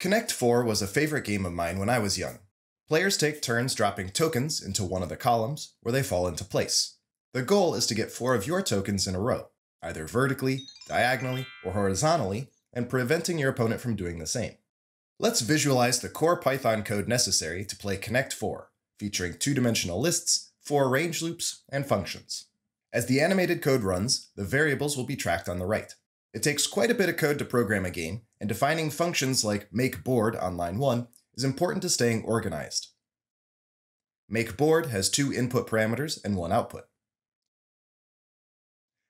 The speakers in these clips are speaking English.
Connect 4 was a favorite game of mine when I was young. Players take turns dropping tokens into one of the columns where they fall into place. The goal is to get four of your tokens in a row, either vertically, diagonally, or horizontally, and preventing your opponent from doing the same. Let's visualize the core Python code necessary to play Connect 4, featuring two-dimensional lists, for range loops, and functions. As the animated code runs, the variables will be tracked on the right. It takes quite a bit of code to program a game, and defining functions like makeBoard on line 1 is important to staying organized. MakeBoard has two input parameters and one output.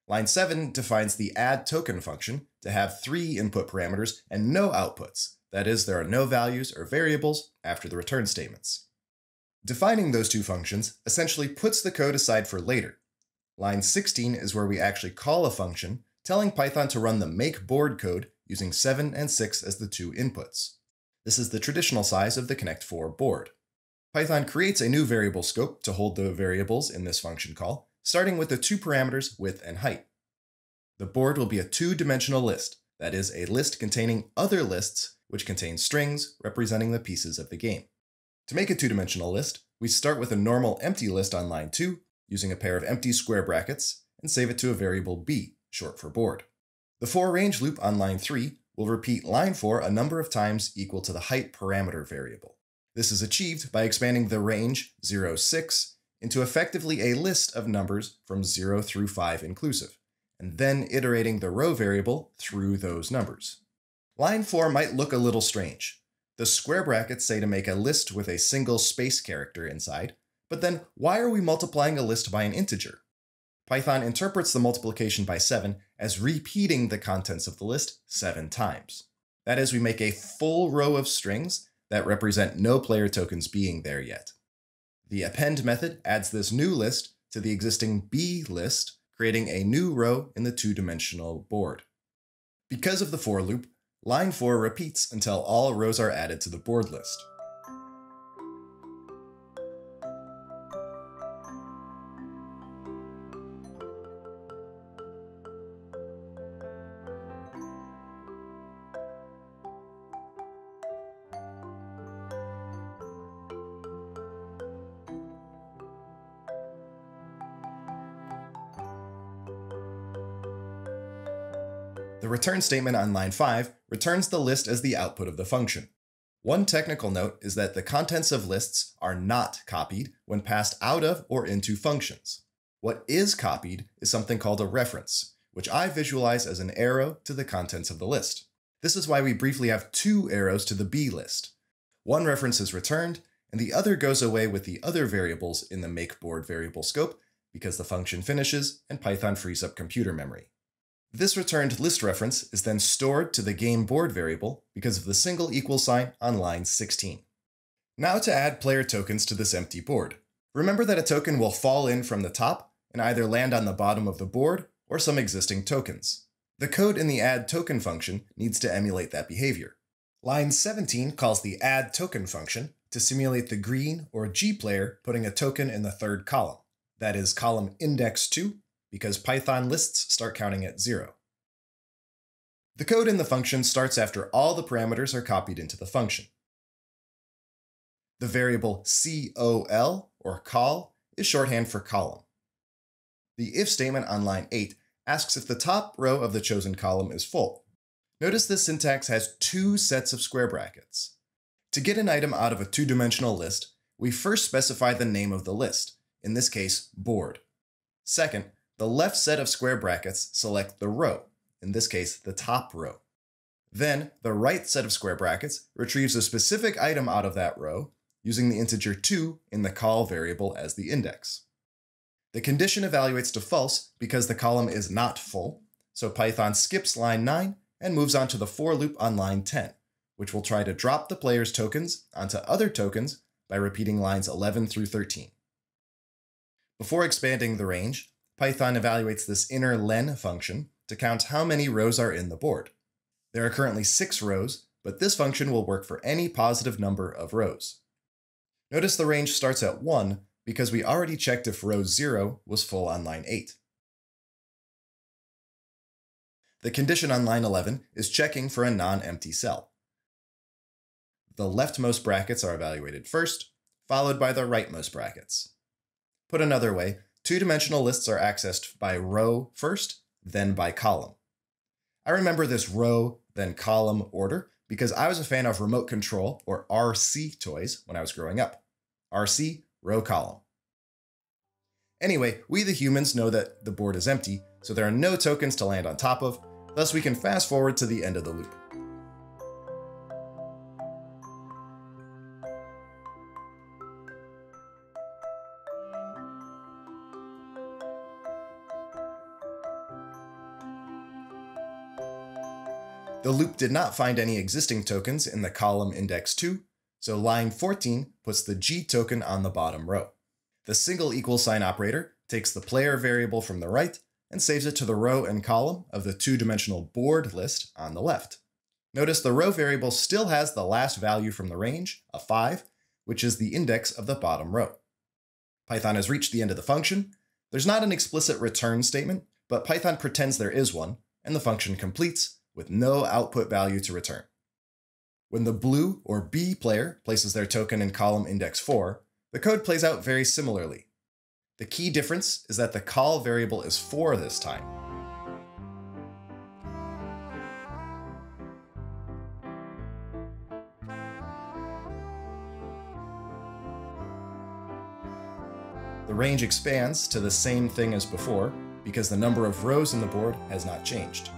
Line 7 defines the addToken function to have three input parameters and no outputs, that is, there are no values or variables after the return statements. Defining those two functions essentially puts the code aside for later. Line 16 is where we actually call a function telling Python to run the make board code using 7 and 6 as the two inputs. This is the traditional size of the Connect4 board. Python creates a new variable scope to hold the variables in this function call, starting with the two parameters width and height. The board will be a two-dimensional list, that is, a list containing other lists which contain strings representing the pieces of the game. To make a two-dimensional list, we start with a normal empty list on line 2, using a pair of empty square brackets, and save it to a variable b, short for board. The for range loop on line 3 will repeat line 4 a number of times equal to the height parameter variable. This is achieved by expanding the range 0, 6 into effectively a list of numbers from 0 through 5 inclusive, and then iterating the row variable through those numbers. Line 4 might look a little strange. The square brackets say to make a list with a single space character inside, but then why are we multiplying a list by an integer? Python interprets the multiplication by 7 as repeating the contents of the list 7 times. That is, we make a full row of strings that represent no player tokens being there yet. The append method adds this new list to the existing B list, creating a new row in the two-dimensional board. Because of the for loop, line 4 repeats until all rows are added to the board list. The return statement on line 5 returns the list as the output of the function. One technical note is that the contents of lists are not copied when passed out of or into functions. What is copied is something called a reference, which I visualize as an arrow to the contents of the list. This is why we briefly have two arrows to the B list. One reference is returned, and the other goes away with the other variables in the MakeBoard variable scope because the function finishes and Python frees up computer memory. This returned list reference is then stored to the game board variable because of the single equal sign on line 16. Now to add player tokens to this empty board. Remember that a token will fall in from the top and either land on the bottom of the board or some existing tokens. The code in the add token function needs to emulate that behavior. Line 17 calls the add token function to simulate the green or G player putting a token in the third column, that is column index 2 because Python lists start counting at zero. The code in the function starts after all the parameters are copied into the function. The variable col, or col, is shorthand for column. The if statement on line 8 asks if the top row of the chosen column is full. Notice this syntax has two sets of square brackets. To get an item out of a two-dimensional list, we first specify the name of the list, in this case, board. Second, the left set of square brackets select the row, in this case, the top row. Then, the right set of square brackets retrieves a specific item out of that row, using the integer 2 in the col variable as the index. The condition evaluates to false because the column is not full, so Python skips line 9 and moves on to the for loop on line 10, which will try to drop the player's tokens onto other tokens by repeating lines 11 through 13. Before expanding the range, Python evaluates this inner len function to count how many rows are in the board. There are currently six rows, but this function will work for any positive number of rows. Notice the range starts at 1 because we already checked if row 0 was full on line 8. The condition on line 11 is checking for a non-empty cell. the leftmost brackets are evaluated first, followed by the rightmost brackets. Put another way, two-dimensional lists are accessed by row first, then by column. I remember this row, then column order because I was a fan of remote control, or RC toys, when I was growing up. RC, row column. Anyway, we the humans know that the board is empty, so there are no tokens to land on top of, thus we can fast forward to the end of the loop. The loop did not find any existing tokens in the column index 2, so line 14 puts the G token on the bottom row. The single equal sign operator takes the player variable from the right and saves it to the row and column of the two-dimensional board list on the left. Notice the row variable still has the last value from the range, a 5, which is the index of the bottom row. Python has reached the end of the function. There's not an explicit return statement, but Python pretends there is one, and the function completes with no output value to return. When the blue or B player places their token in column index 4, the code plays out very similarly. The key difference is that the col variable is 4 this time. The range expands to the same thing as before because the number of rows in the board has not changed.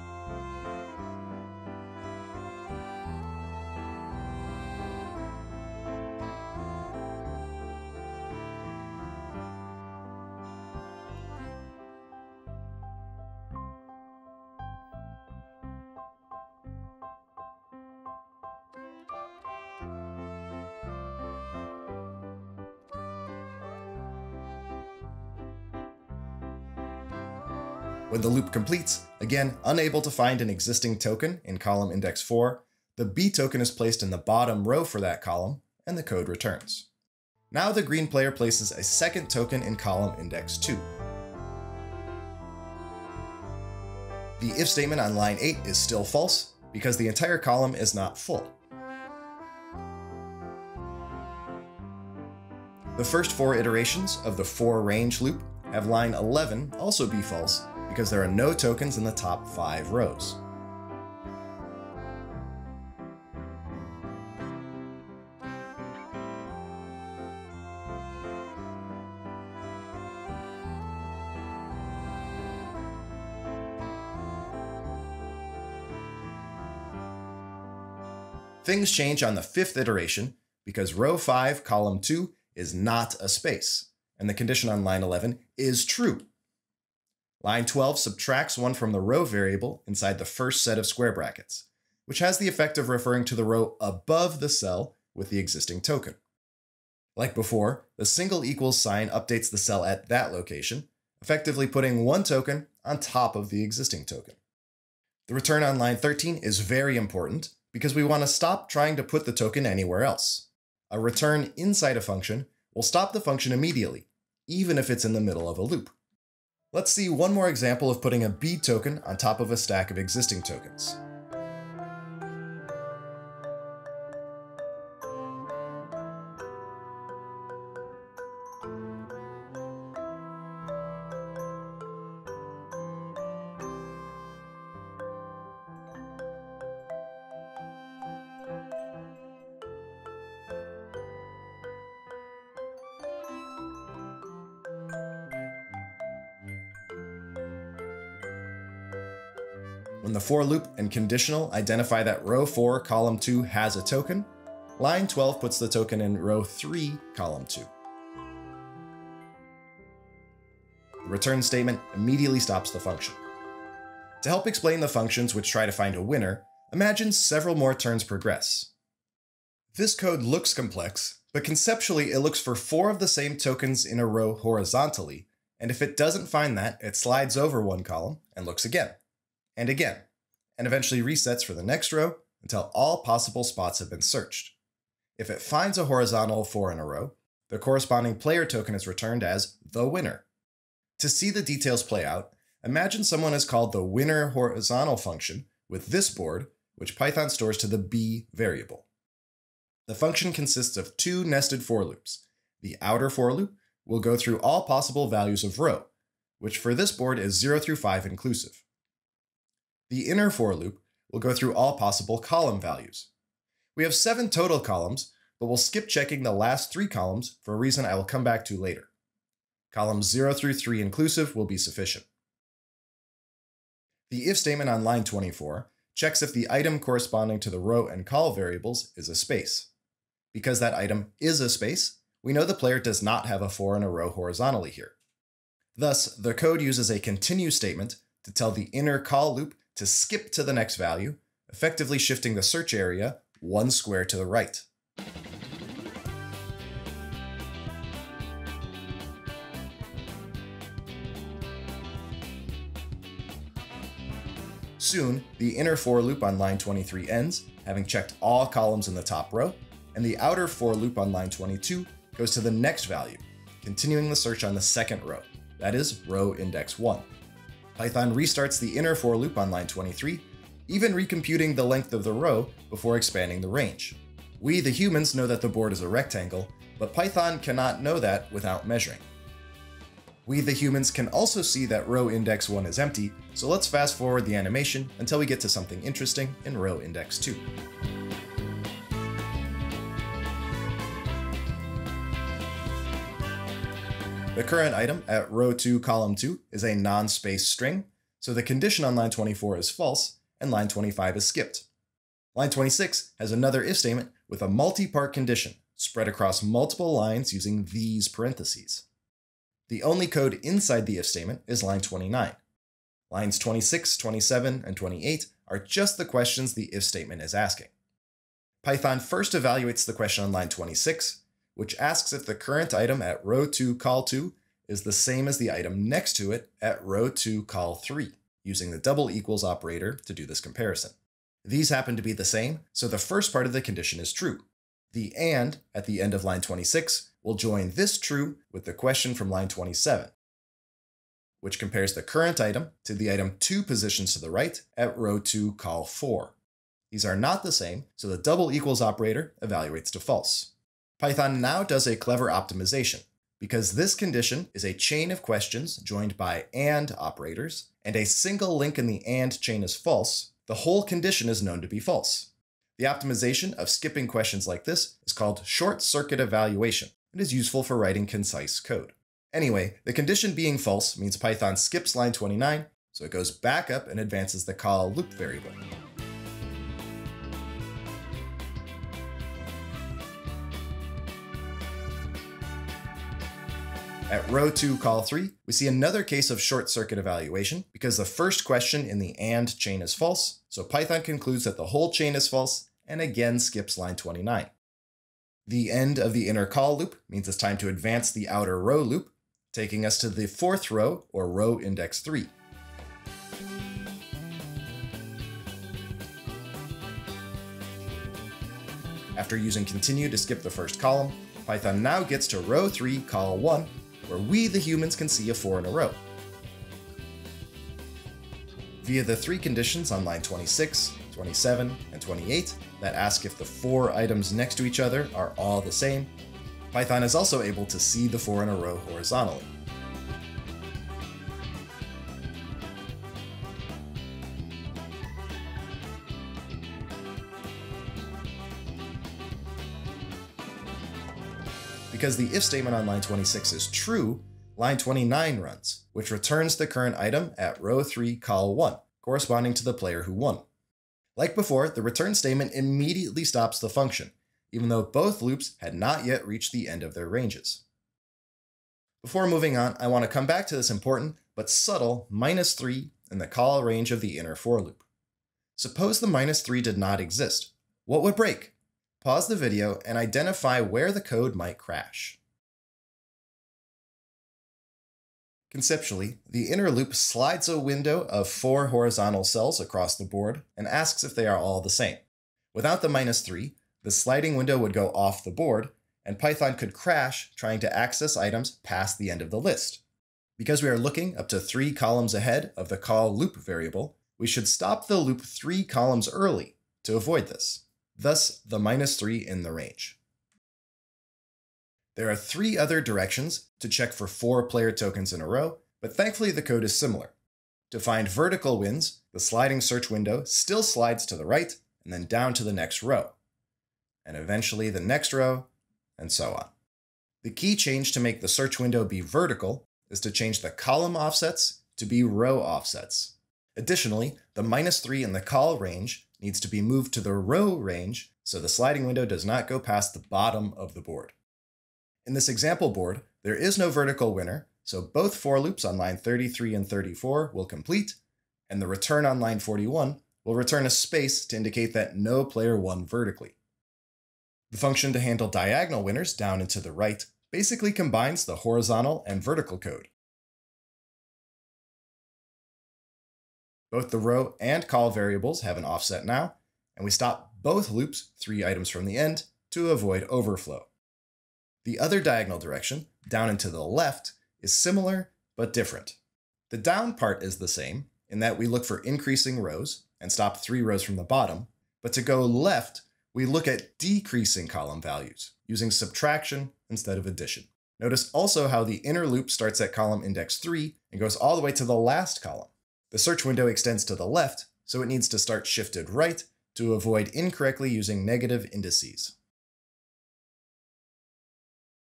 When the loop completes, again, unable to find an existing token in column index 4, the B token is placed in the bottom row for that column, and the code returns. Now the green player places a second token in column index 2. The if statement on line 8 is still false, because the entire column is not full. The first four iterations of the for range loop have line 11 also be false, because there are no tokens in the top five rows. Things change on the fifth iteration because row 5, column 2 is not a space, and the condition on line 11 is true. Line 12 subtracts one from the row variable inside the first set of square brackets, which has the effect of referring to the row above the cell with the existing token. Like before, the single equals sign updates the cell at that location, effectively putting one token on top of the existing token. The return on line 13 is very important because we want to stop trying to put the token anywhere else. A return inside a function will stop the function immediately, even if it's in the middle of a loop. Let's see one more example of putting a B token on top of a stack of existing tokens. When the for loop and conditional identify that row 4, column 2 has a token, line 12 puts the token in row 3, column 2. The return statement immediately stops the function. To help explain the functions which try to find a winner, imagine several more turns progress. This code looks complex, but conceptually it looks for four of the same tokens in a row horizontally, and if it doesn't find that, it slides over one column and looks again and again, and eventually resets for the next row until all possible spots have been searched. If it finds a horizontal 4 in a row, the corresponding player token is returned as the winner. To see the details play out, imagine someone has called the winner horizontal function with this board, which Python stores to the b variable. The function consists of two nested for loops. The outer for loop will go through all possible values of row, which for this board is 0 through 5 inclusive. The inner for loop will go through all possible column values. We have seven total columns, but we'll skip checking the last three columns for a reason I will come back to later. Columns 0 through 3 inclusive will be sufficient. The if statement on line 24 checks if the item corresponding to the row and col variables is a space. Because that item is a space, we know the player does not have a 4 in a row horizontally here. Thus, the code uses a continue statement to tell the inner col loop to skip to the next value, effectively shifting the search area one square to the right. Soon, the inner for loop on line 23 ends, having checked all columns in the top row, and the outer for loop on line 22 goes to the next value, continuing the search on the second row, that is, row index 1. Python restarts the inner for loop on line 23, even recomputing the length of the row before expanding the range. We, the humans, know that the board is a rectangle, but Python cannot know that without measuring. We, the humans, can also see that row index 1 is empty, so let's fast forward the animation until we get to something interesting in row index 2. The current item at row 2, column 2 is a non-space string, so the condition on line 24 is false, and line 25 is skipped. Line 26 has another if statement with a multi-part condition spread across multiple lines using these parentheses. The only code inside the if statement is line 29. Lines 26, 27, and 28 are just the questions the if statement is asking. Python first evaluates the question on line 26 which asks if the current item at row 2 col 2 is the same as the item next to it at row 2 col 3, using the double equals operator to do this comparison. These happen to be the same, so the first part of the condition is true. The AND at the end of line 26 will join this true with the question from line 27, which compares the current item to the item two positions to the right at row 2 col 4. These are not the same, so the double equals operator evaluates to false. Python now does a clever optimization. Because this condition is a chain of questions joined by AND operators, and a single link in the AND chain is false, the whole condition is known to be false. The optimization of skipping questions like this is called short circuit evaluation and is useful for writing concise code. Anyway, the condition being false means Python skips line 29, so it goes back up and advances the col loop variable. At row 2, col 3, we see another case of short circuit evaluation because the first question in the AND chain is false, so Python concludes that the whole chain is false and again skips line 29. The end of the inner col loop means it's time to advance the outer row loop, taking us to the fourth row, or row index 3. After using continue to skip the first column, Python now gets to row 3, col 1, where we, the humans, can see a 4 in a row. Via the three conditions on line 26, 27, and 28 that ask if the four items next to each other are all the same, Python is also able to see the 4 in a row horizontally. Because the if statement on line 26 is true, line 29 runs, which returns the current item at row 3, col 1, corresponding to the player who won. Like before, the return statement immediately stops the function, even though both loops had not yet reached the end of their ranges. Before moving on, I want to come back to this important but subtle minus 3 in the col range of the inner for loop. Suppose the minus 3 did not exist. What would break? Pause the video and identify where the code might crash. Conceptually, the inner loop slides a window of four horizontal cells across the board and asks if they are all the same. Without the minus 3, the sliding window would go off the board, and Python could crash trying to access items past the end of the list. Because we are looking up to three columns ahead of the col loop variable, we should stop the loop three columns early to avoid this. Thus the minus 3 in the range. There are three other directions to check for four player tokens in a row, but thankfully the code is similar. To find vertical wins, the sliding search window still slides to the right and then down to the next row, and eventually the next row, and so on. The key change to make the search window be vertical is to change the column offsets to be row offsets. Additionally, the minus 3 in the col range needs to be moved to the row range so the sliding window does not go past the bottom of the board. In this example board, there is no vertical winner, so both for loops on line 33 and 34 will complete, and the return on line 41 will return a space to indicate that no player won vertically. The function to handle diagonal winners down and to the right basically combines the horizontal and vertical code. Both the row and col variables have an offset now, and we stop both loops three items from the end to avoid overflow. The other diagonal direction, down and to the left, is similar but different. The down part is the same in that we look for increasing rows and stop three rows from the bottom, but to go left, we look at decreasing column values using subtraction instead of addition. Notice also how the inner loop starts at column index 3 and goes all the way to the last column. The search window extends to the left, so it needs to start shifted right to avoid incorrectly using negative indices.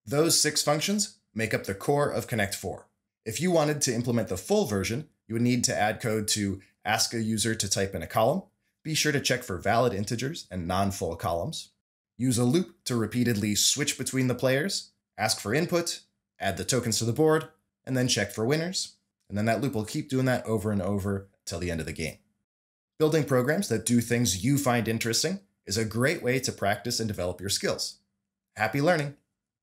Those six functions make up the core of Connect 4. If you wanted to implement the full version, you would need to add code to ask a user to type in a column, be sure to check for valid integers and non-full columns, use a loop to repeatedly switch between the players, ask for input, add the tokens to the board, and then check for winners. And then that loop will keep doing that over and over till the end of the game. Building programs that do things you find interesting is a great way to practice and develop your skills. Happy learning!